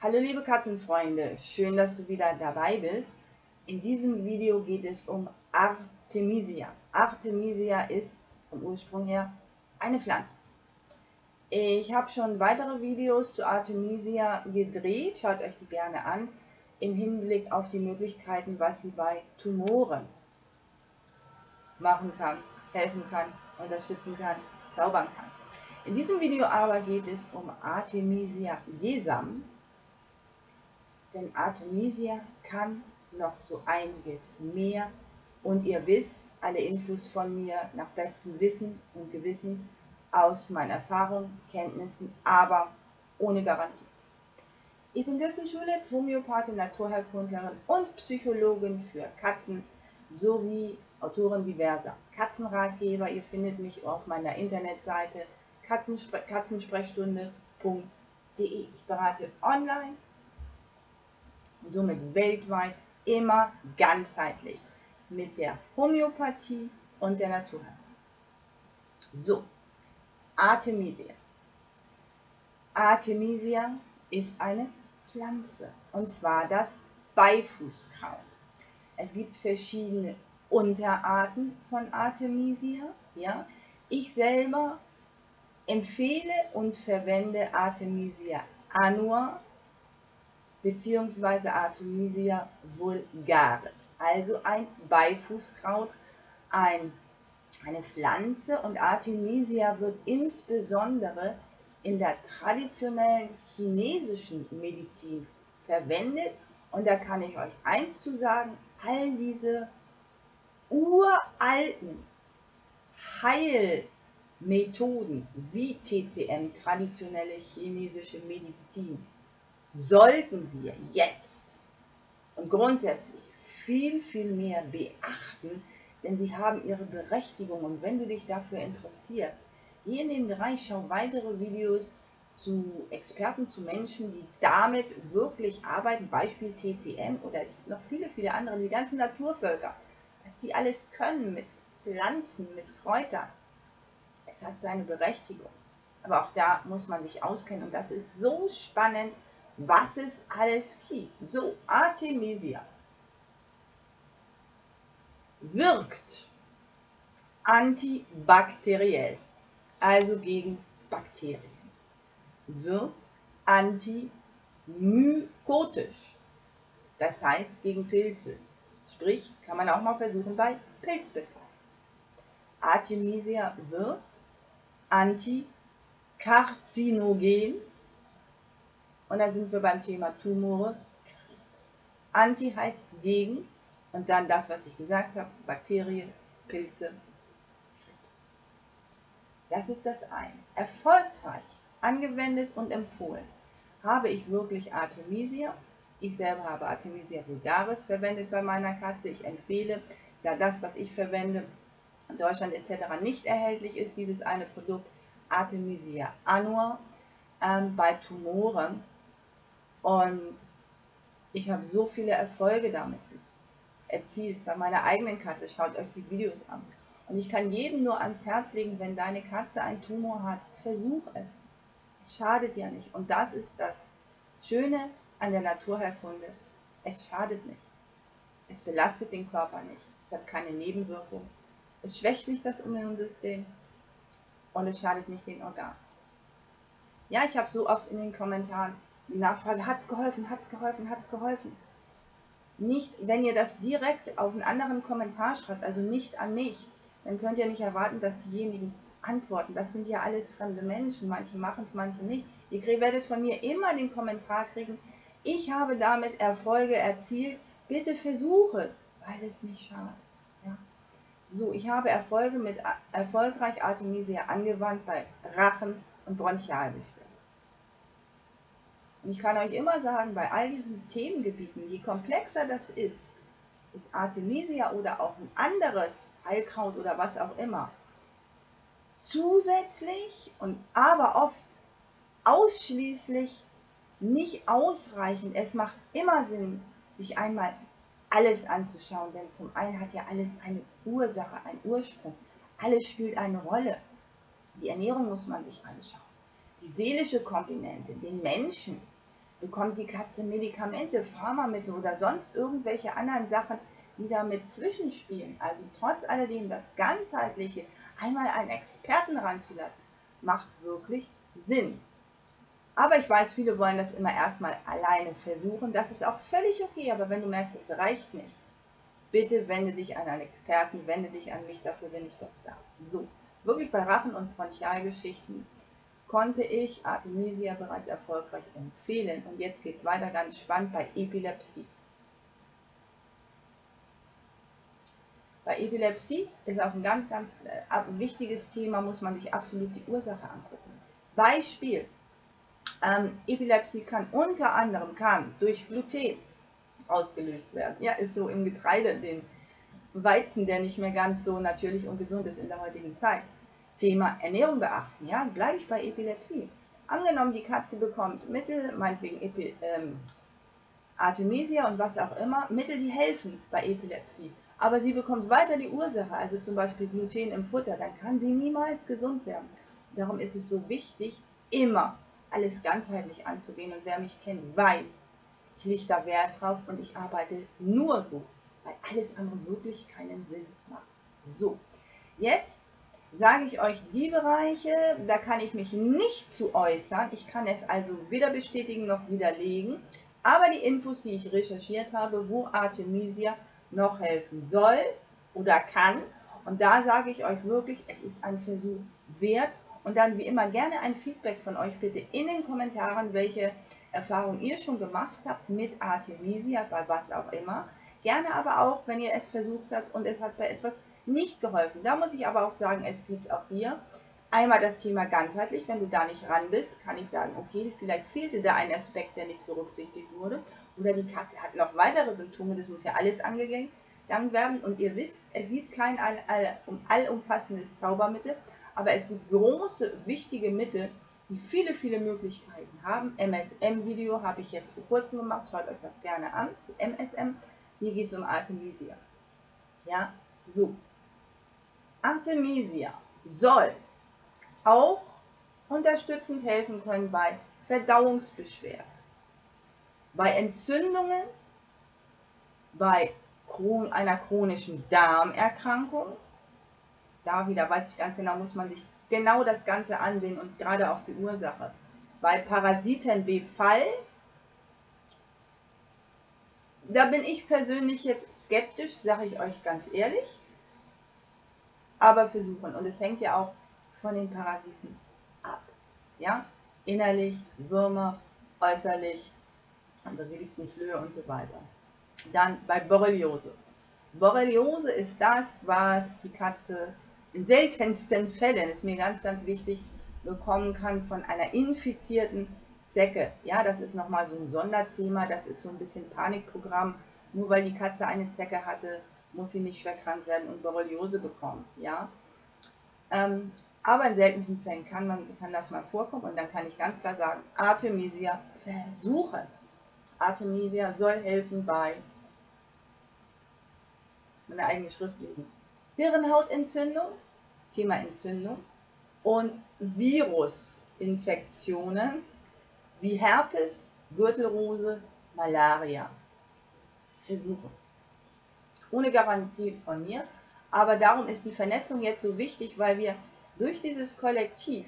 Hallo liebe Katzenfreunde, schön, dass du wieder dabei bist. In diesem Video geht es um Artemisia. Artemisia ist vom Ursprung her eine Pflanze. Ich habe schon weitere Videos zu Artemisia gedreht, schaut euch die gerne an, im Hinblick auf die Möglichkeiten, was sie bei Tumoren machen kann, helfen kann, unterstützen kann, zaubern kann. In diesem Video aber geht es um Artemisia gesamt, denn Artemisia kann noch so einiges mehr und ihr wisst, alle Infos von mir nach bestem Wissen und Gewissen aus meinen Erfahrungen, Kenntnissen, aber ohne Garantie. Ich bin Kirsten Schulitz, Homöopathin, Naturheilkundlerin und Psychologin für Katzen sowie Autorin diverser Katzenratgeber. Ihr findet mich auf meiner Internetseite katzensprechstunde.de. Ich berate online und somit weltweit immer ganzheitlich mit der Homöopathie und der Naturheilkunde. So, Artemisia. Artemisia ist eine Pflanze und zwar das Beifußkraut. Es gibt verschiedene Unterarten von Artemisia. Ja? Ich selber empfehle und verwende Artemisia annua bzw. Artemisia vulgaris, also ein Beifußkraut, ein, eine Pflanze und Artemisia wird insbesondere in der traditionellen chinesischen Medizin verwendet und da kann ich euch eins zu sagen, all diese uralten Heil Methoden wie TCM, traditionelle chinesische Medizin, sollten wir jetzt und grundsätzlich viel, viel mehr beachten, denn sie haben ihre Berechtigung. Und wenn du dich dafür interessierst, geh in den Bereich, schau weitere Videos zu Experten, zu Menschen, die damit wirklich arbeiten, Beispiel TCM oder noch viele, viele andere, die ganzen Naturvölker, was die alles können mit Pflanzen, mit Kräutern. Es hat seine Berechtigung. Aber auch da muss man sich auskennen. Und das ist so spannend, was es alles gibt. So, Artemisia wirkt antibakteriell, also gegen Bakterien, wirkt antimykotisch, das heißt gegen Pilze. Sprich, kann man auch mal versuchen bei Pilzbefall. Artemisia wirkt antikarzinogen. Und dann sind wir beim Thema Tumore. Anti heißt gegen und dann das, was ich gesagt habe, Bakterien, Pilze. Das ist das eine. Erfolgreich angewendet und empfohlen habe ich wirklich Artemisia. Ich selber habe Artemisia vulgaris verwendet bei meiner Katze. Ich empfehle, da das, was ich verwende, in Deutschland etc. nicht erhältlich ist, dieses eine Produkt Artemisia annua ähm, bei Tumoren. Und ich habe so viele Erfolge damit erzielt bei meiner eigenen Katze. Schaut euch die Videos an. Und ich kann jedem nur ans Herz legen, wenn deine Katze einen Tumor hat, versuch es. Es schadet ja nicht. Und das ist das Schöne an der Naturheilkunde. Es schadet nicht. Es belastet den Körper nicht. Es hat keine Nebenwirkung. Es schwächt nicht das Immunsystem und es schadet nicht den Organen. Ja, ich habe so oft in den Kommentaren die Nachfrage, hat es geholfen, hat es geholfen, hat es geholfen. Nicht, wenn ihr das direkt auf einen anderen Kommentar schreibt, also nicht an mich, dann könnt ihr nicht erwarten, dass diejenigen antworten. Das sind ja alles fremde Menschen, manche machen es, manche nicht. Ihr werdet von mir immer den Kommentar kriegen, ich habe damit Erfolge erzielt, bitte versuche es, weil es nicht schadet. So, ich habe Erfolge mit erfolgreich Artemisia angewandt bei Rachen- und Bronchialbeschwerden. Und ich kann euch immer sagen, bei all diesen Themengebieten, je komplexer das ist, ist Artemisia oder auch ein anderes Heilkraut oder was auch immer, zusätzlich und aber oft ausschließlich nicht ausreichend. Es macht immer Sinn, sich einmal alles anzuschauen, denn zum einen hat ja alles eine Ursache, einen Ursprung. Alles spielt eine Rolle. Die Ernährung muss man sich anschauen. Die seelische Komponente, den Menschen, Bekommt die Katze Medikamente, Pharmamittel oder sonst irgendwelche anderen Sachen, die damit zwischenspielen? Also trotz alledem das ganzheitliche, einmal einen Experten ranzulassen, macht wirklich Sinn. Aber ich weiß, viele wollen das immer erstmal alleine versuchen. Das ist auch völlig okay, aber wenn du merkst, es reicht nicht, bitte wende dich an einen Experten, wende dich an mich, dafür bin ich doch da. So, wirklich bei Rachen- und Bronchialgeschichten konnte ich Artemisia bereits erfolgreich empfehlen. Und jetzt geht es weiter ganz spannend bei Epilepsie. Bei Epilepsie ist auch ein ganz, ganz äh, wichtiges Thema, muss man sich absolut die Ursache angucken. Beispiel, ähm, Epilepsie kann unter anderem kann durch Gluten ausgelöst werden. Ja, ist so im Getreide, den Weizen, der nicht mehr ganz so natürlich und gesund ist in der heutigen Zeit. Thema Ernährung beachten, ja, bleibe ich bei Epilepsie. Angenommen, die Katze bekommt Mittel, meinetwegen Epi, ähm, Artemisia und was auch immer, Mittel, die helfen bei Epilepsie. Aber sie bekommt weiter die Ursache, also zum Beispiel Gluten im Futter, dann kann sie niemals gesund werden. Darum ist es so wichtig, immer alles ganzheitlich anzugehen. Und wer mich kennt, weiß, ich lege da Wert drauf und ich arbeite nur so, weil alles andere wirklich keinen Sinn macht. So, jetzt sage ich euch die Bereiche, da kann ich mich nicht zu äußern. Ich kann es also weder bestätigen noch widerlegen. Aber die Infos, die ich recherchiert habe, wo Artemisia noch helfen soll oder kann, und da sage ich euch wirklich, es ist ein Versuch wert und dann wie immer gerne ein Feedback von euch bitte in den Kommentaren, welche Erfahrung ihr schon gemacht habt mit Artemisia, bei was auch immer. Gerne aber auch, wenn ihr es versucht habt und es hat bei etwas nicht geholfen. Da muss ich aber auch sagen, es gibt auch hier einmal das Thema ganzheitlich. Wenn du da nicht ran bist, kann ich sagen, okay, vielleicht fehlte da ein Aspekt, der nicht berücksichtigt wurde. Oder die Katze hat noch weitere Symptome, das muss ja alles angegangen werden. Und ihr wisst, es gibt kein all, all, allumfassendes Zaubermittel, aber es gibt große, wichtige Mittel, die viele, viele Möglichkeiten haben. MSM-Video habe ich jetzt vor kurzem gemacht, schaut euch das gerne an, MSM. Hier geht es um Artemisia. Ja, so. Artemisia soll auch unterstützend helfen können bei Verdauungsbeschwerden, bei Entzündungen, bei einer chronischen Darmerkrankung, da wieder weiß ich ganz genau, muss man sich genau das Ganze ansehen und gerade auch die Ursache. Bei Parasitenbefall, da bin ich persönlich jetzt skeptisch, sage ich euch ganz ehrlich, aber versuchen. Und es hängt ja auch von den Parasiten ab. Ja, innerlich, Würmer, äußerlich, unsere geliebten Flöhe und so weiter. Dann bei Borreliose. Borreliose ist das, was die Katze in seltensten Fällen, ist mir ganz, ganz wichtig, bekommen kann von einer infizierten Zecke. Ja, das ist nochmal so ein Sonderthema, das ist so ein bisschen Panikprogramm. Nur weil die Katze eine Zecke hatte, muss sie nicht schwer krank werden und Borreliose bekommen. Ja? Ähm, aber in seltensten Fällen kann, man, kann das mal vorkommen und dann kann ich ganz klar sagen, Artemisia versuchen. Artemisia soll helfen bei, das ist meine eigene Schrift lesen, Hirnhautentzündung, Thema Entzündung und Virusinfektionen wie Herpes, Gürtelrose, Malaria. Versuche. Ohne Garantie von mir, aber darum ist die Vernetzung jetzt so wichtig, weil wir durch dieses Kollektiv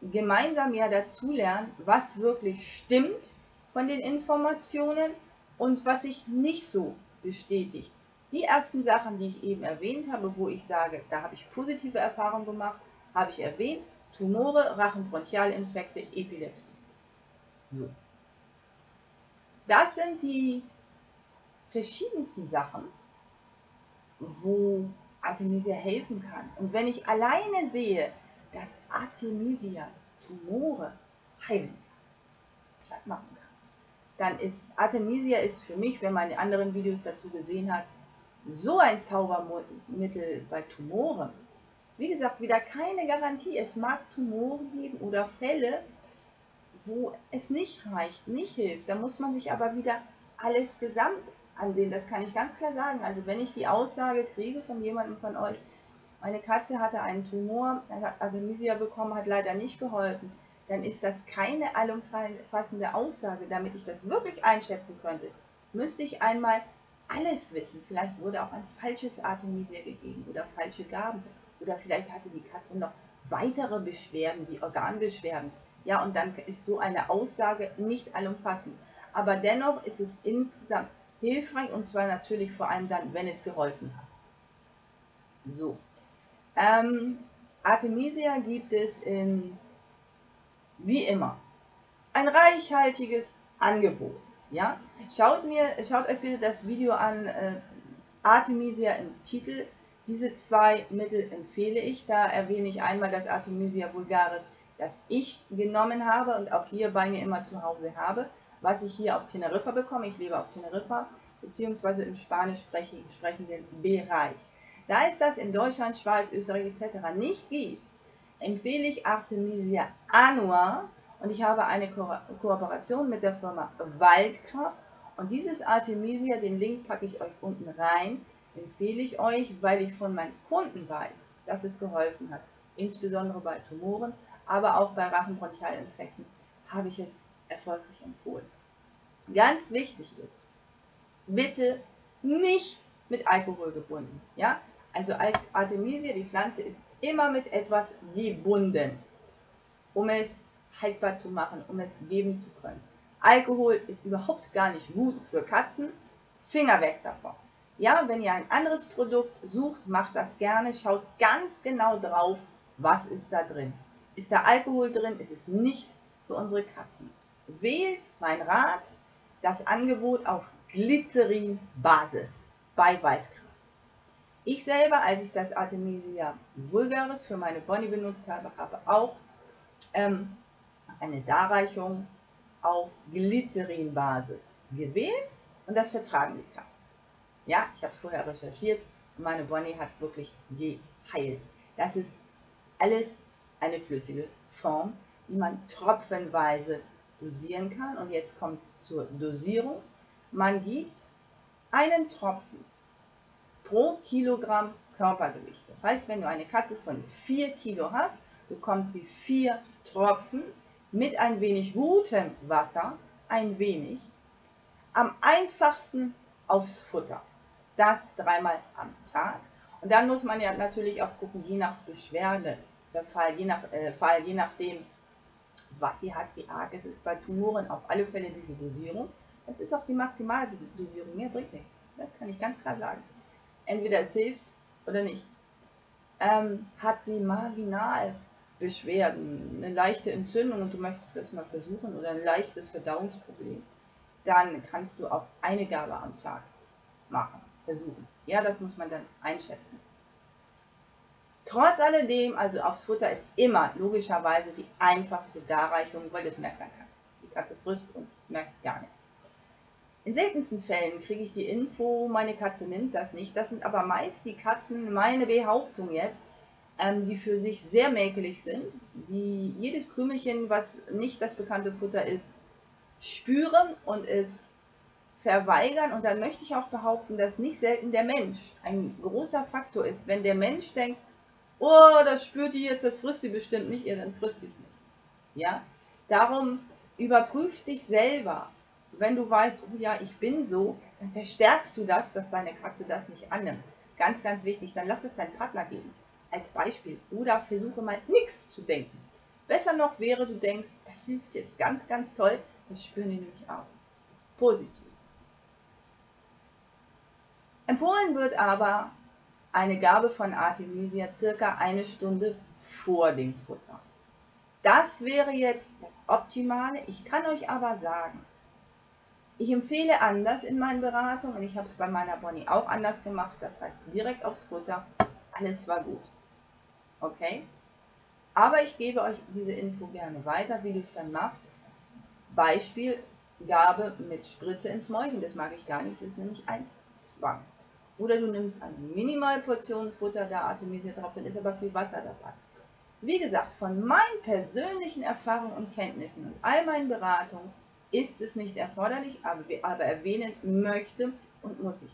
gemeinsam ja dazulernen, was wirklich stimmt von den Informationen und was sich nicht so bestätigt. Die ersten Sachen, die ich eben erwähnt habe, wo ich sage, da habe ich positive Erfahrungen gemacht, habe ich erwähnt, Tumore, Rachenbronchialinfekte, Epilepsie. So. Das sind die verschiedensten Sachen, wo Artemisia helfen kann. Und wenn ich alleine sehe, dass Artemisia Tumore heilen, platt machen kann, dann ist Artemisia ist für mich, wenn man die anderen Videos dazu gesehen hat, so ein Zaubermittel bei Tumoren, wie gesagt, wieder keine Garantie. Es mag Tumoren geben oder Fälle, wo es nicht reicht, nicht hilft. Da muss man sich aber wieder alles gesamt ansehen. Das kann ich ganz klar sagen. Also wenn ich die Aussage kriege von jemandem von euch, meine Katze hatte einen Tumor, hat Artemisia bekommen, hat leider nicht geholfen, dann ist das keine allumfassende Aussage. Damit ich das wirklich einschätzen könnte, müsste ich einmal alles wissen. Vielleicht wurde auch ein falsches Artemisia gegeben oder falsche Gaben. Oder vielleicht hatte die Katze noch weitere Beschwerden wie Organbeschwerden. Ja, und dann ist so eine Aussage nicht allumfassend. Aber dennoch ist es insgesamt hilfreich und zwar natürlich vor allem dann, wenn es geholfen hat. So. Ähm, Artemisia gibt es in, wie immer, ein reichhaltiges Angebot. Ja? Schaut, mir, schaut euch bitte das Video an, äh, Artemisia im Titel. Diese zwei Mittel empfehle ich. Da erwähne ich einmal das Artemisia vulgaris, das ich genommen habe und auch hier bei mir immer zu Hause habe was ich hier auf Teneriffa bekomme. Ich lebe auf Teneriffa, beziehungsweise im spanisch sprechenden Bereich. Da es das in Deutschland, Schweiz, Österreich etc. nicht gibt, empfehle ich Artemisia annua und ich habe eine Ko Kooperation mit der Firma Waldkraft und dieses Artemisia, den Link packe ich euch unten rein, empfehle ich euch, weil ich von meinen Kunden weiß, dass es geholfen hat, insbesondere bei Tumoren, aber auch bei Rachenbronchialinfekten habe ich es erfolgreich empfohlen. Ganz wichtig ist, bitte nicht mit Alkohol gebunden. Ja? Also Artemisia, die Pflanze, ist immer mit etwas gebunden, um es haltbar zu machen, um es geben zu können. Alkohol ist überhaupt gar nicht gut für Katzen. Finger weg davon. Ja, wenn ihr ein anderes Produkt sucht, macht das gerne. Schaut ganz genau drauf, was ist da drin. Ist da Alkohol drin? Ist es nichts für unsere Katzen wählt mein Rat das Angebot auf Glycerin-Basis bei Waldkraft. Ich selber, als ich das Artemisia vulgaris für meine Bonnie benutzt habe, habe auch ähm, eine Darreichung auf Glycerin-Basis gewählt und das vertragen die Katzen. Ja, ich habe es vorher recherchiert und meine Bonnie hat es wirklich geheilt. Das ist alles eine flüssige Form, die man tropfenweise dosieren kann. Und jetzt kommt es zur Dosierung. Man gibt einen Tropfen pro Kilogramm Körpergewicht. Das heißt, wenn du eine Katze von 4 Kilo hast, bekommt sie 4 Tropfen mit ein wenig gutem Wasser, ein wenig, am einfachsten aufs Futter. Das dreimal am Tag. Und dann muss man ja natürlich auch gucken, je nach Beschwerde, der Fall, je nach äh, Fall, je nachdem, was sie hat, wie arg es ist bei Tumoren, auf alle Fälle diese Dosierung. Das ist auch die Maximaldosierung, mehr bringt nichts. Das kann ich ganz klar sagen. Entweder es hilft oder nicht. Ähm, hat sie marginal Beschwerden, eine leichte Entzündung und du möchtest das mal versuchen oder ein leichtes Verdauungsproblem, dann kannst du auch eine Gabe am Tag machen, versuchen. Ja, das muss man dann einschätzen. Trotz alledem, also aufs Futter ist immer logischerweise die einfachste Darreichung, weil das merkt man kann. Die Katze frisst und merkt gar nichts. In seltensten Fällen kriege ich die Info, meine Katze nimmt das nicht. Das sind aber meist die Katzen, meine Behauptung jetzt, ähm, die für sich sehr mäkelig sind, die jedes Krümelchen, was nicht das bekannte Futter ist, spüren und es verweigern. Und dann möchte ich auch behaupten, dass nicht selten der Mensch ein großer Faktor ist. Wenn der Mensch denkt, oh, das spürt die jetzt, das frisst die bestimmt nicht, ihr, dann frisst die es nicht. Ja? Darum überprüf dich selber. Wenn du weißt, oh ja, ich bin so, dann verstärkst du das, dass deine Katze das nicht annimmt. Ganz, ganz wichtig, dann lass es deinen Partner geben. Als Beispiel. Oder versuche mal nichts zu denken. Besser noch wäre, du denkst, das hilft jetzt ganz, ganz toll. Das spüren die nämlich auch. Positiv. Empfohlen wird aber eine Gabe von Artemisia circa eine Stunde vor dem Futter. Das wäre jetzt das Optimale. Ich kann euch aber sagen, ich empfehle anders in meinen Beratungen. Ich habe es bei meiner Bonnie auch anders gemacht. Das heißt direkt aufs Futter. Alles war gut. Okay? Aber ich gebe euch diese Info gerne weiter, wie du es dann machst. Beispiel Gabe mit Spritze ins Mäulchen. Das mag ich gar nicht. Das ist nämlich ein Zwang. Oder du nimmst eine Minimalportion Futter der Artemisia drauf, dann ist aber viel Wasser dabei. Wie gesagt, von meinen persönlichen Erfahrungen und Kenntnissen und all meinen Beratungen ist es nicht erforderlich, aber, aber erwähnen möchte und muss ich.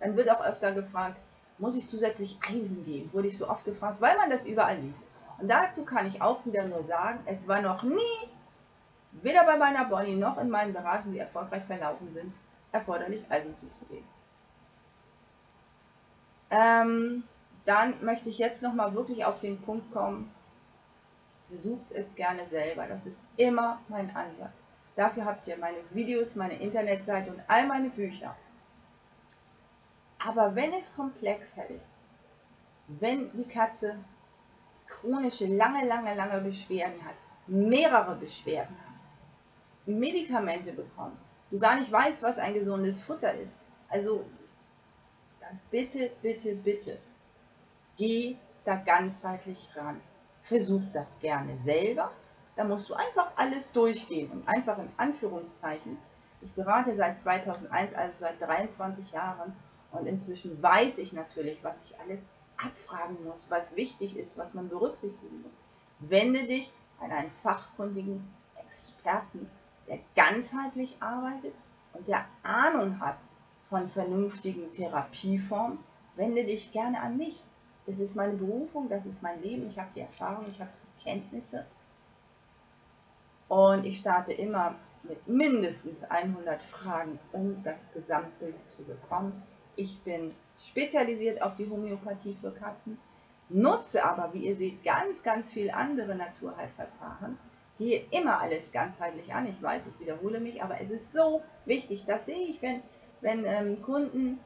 Dann wird auch öfter gefragt, muss ich zusätzlich Eisen geben? Wurde ich so oft gefragt, weil man das überall liest. Und dazu kann ich auch wieder nur sagen, es war noch nie, weder bei meiner Bonnie noch in meinen Beratungen, die erfolgreich verlaufen sind, erforderlich, Eisen zuzugeben. Ähm, dann möchte ich jetzt nochmal wirklich auf den Punkt kommen, versucht es gerne selber. Das ist immer mein Ansatz. Dafür habt ihr meine Videos, meine Internetseite und all meine Bücher. Aber wenn es komplexer ist, wenn die Katze chronische, lange, lange, lange Beschwerden hat, mehrere Beschwerden hat, Medikamente bekommt, du gar nicht weißt, was ein gesundes Futter ist, also bitte, bitte, bitte, geh da ganzheitlich ran. Versuch das gerne selber. Da musst du einfach alles durchgehen und einfach in Anführungszeichen. Ich berate seit 2001, also seit 23 Jahren und inzwischen weiß ich natürlich, was ich alles abfragen muss, was wichtig ist, was man berücksichtigen muss. Wende dich an einen fachkundigen Experten, der ganzheitlich arbeitet und der Ahnung hat von vernünftigen Therapieformen. Wende dich gerne an mich. Das ist meine Berufung, das ist mein Leben, ich habe die Erfahrung, ich habe die Kenntnisse. Und ich starte immer mit mindestens 100 Fragen, um das Gesamtbild zu bekommen. Ich bin spezialisiert auf die Homöopathie für Katzen, nutze aber, wie ihr seht, ganz, ganz viel andere Naturheilverfahren, gehe immer alles ganzheitlich an. Ich weiß, ich wiederhole mich, aber es ist so wichtig, das sehe ich, wenn, wenn ähm, Kunden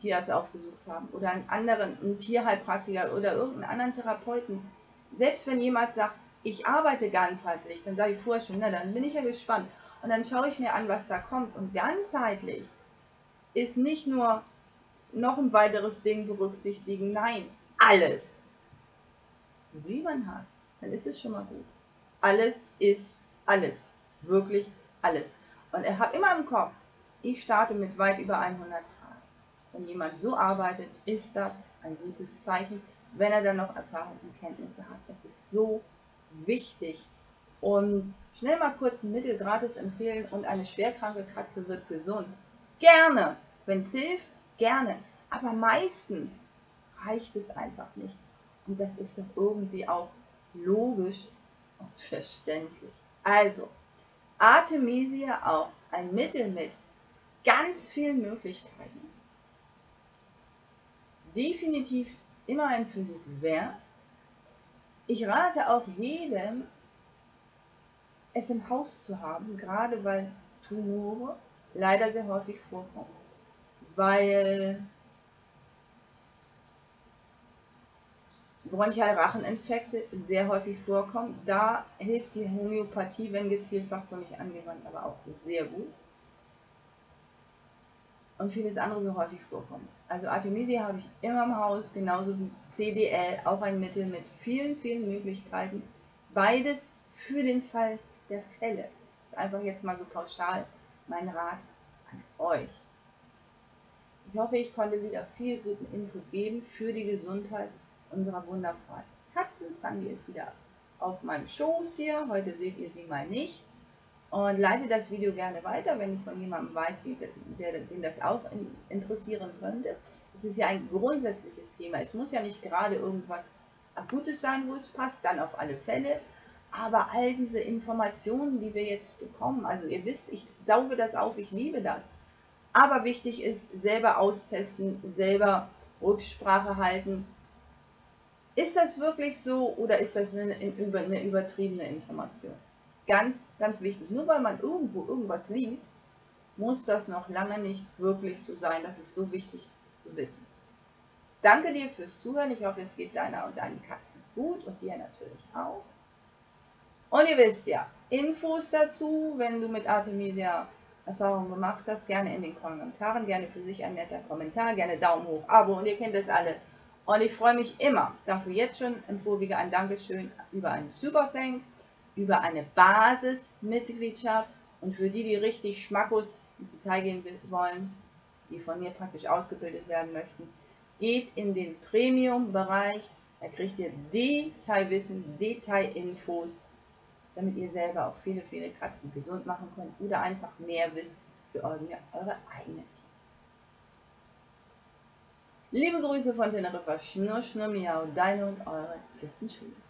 Tierarzt aufgesucht haben oder einen anderen, einen Tierheilpraktiker oder irgendeinen anderen Therapeuten. Selbst wenn jemand sagt, ich arbeite ganzheitlich, dann sage ich vorher schon, na dann bin ich ja gespannt. Und dann schaue ich mir an, was da kommt. Und ganzheitlich ist nicht nur noch ein weiteres Ding berücksichtigen, nein, alles. Wie man hat, dann ist es schon mal gut. Alles ist alles. Wirklich alles. Und er hat immer im Kopf, ich starte mit weit über 100 Fragen. Wenn jemand so arbeitet, ist das ein gutes Zeichen, wenn er dann noch Erfahrung und Kenntnisse hat. Es ist so wichtig. Und schnell mal kurz ein Mittel gratis empfehlen und eine schwerkranke Katze wird gesund. Gerne. Wenn es hilft, gerne. Aber meistens reicht es einfach nicht. Und das ist doch irgendwie auch logisch und verständlich. Also, Artemisia auch ein Mittel mit ganz vielen Möglichkeiten. Definitiv immer ein Versuch wert. Ich rate auch jedem, es im Haus zu haben, gerade weil Tumore leider sehr häufig vorkommen. Weil Bronchialracheninfekte sehr häufig vorkommen. Da hilft die Homöopathie, wenn gezielt fachkundig angewandt, aber auch sehr gut. Und vieles andere so häufig vorkommt. Also Artemisia habe ich immer im Haus, genauso wie CDL, auch ein Mittel mit vielen, vielen Möglichkeiten. Beides für den Fall der Fälle. Einfach jetzt mal so pauschal mein Rat an euch. Ich hoffe, ich konnte wieder viel guten Input geben für die Gesundheit unserer wundervollen Katzen. Sandy ist wieder auf meinem Schoß hier. Heute seht ihr sie mal nicht. Und leite das Video gerne weiter, wenn du von jemandem weißt, der, den das auch interessieren könnte. Es ist ja ein grundsätzliches Thema. Es muss ja nicht gerade irgendwas Akutes sein, wo es passt, dann auf alle Fälle. Aber all diese Informationen, die wir jetzt bekommen, also ihr wisst, ich sauge das auf, ich liebe das. Aber wichtig ist, selber austesten, selber Rücksprache halten. Ist das wirklich so oder ist das eine, eine übertriebene Information? Ganz, ganz wichtig. Nur weil man irgendwo irgendwas liest, muss das noch lange nicht wirklich so sein. Das ist so wichtig zu wissen. Danke dir fürs Zuhören. Ich hoffe, es geht deiner und deinen Katzen gut und dir natürlich auch. Und ihr wisst ja, Infos dazu, wenn du mit Artemisia Erfahrungen gemacht hast, gerne in den Kommentaren, gerne für sich ein netter Kommentar, gerne Daumen hoch, Abo und ihr kennt das alle. Und ich freue mich immer, dafür jetzt schon im Vorwege ein Dankeschön über einen Super Thank über eine Basismitgliedschaft und für die, die richtig schmackos ins Detail gehen wollen, die von mir praktisch ausgebildet werden möchten, geht in den Premium-Bereich, da kriegt ihr Detailwissen, Detailinfos, damit ihr selber auch viele, viele Katzen gesund machen könnt oder einfach mehr wisst für eure, eure eigene Tiere. Liebe Grüße von Teneriffa, Schnur, Schnur, Miau, deine und eure Kirsten Schule.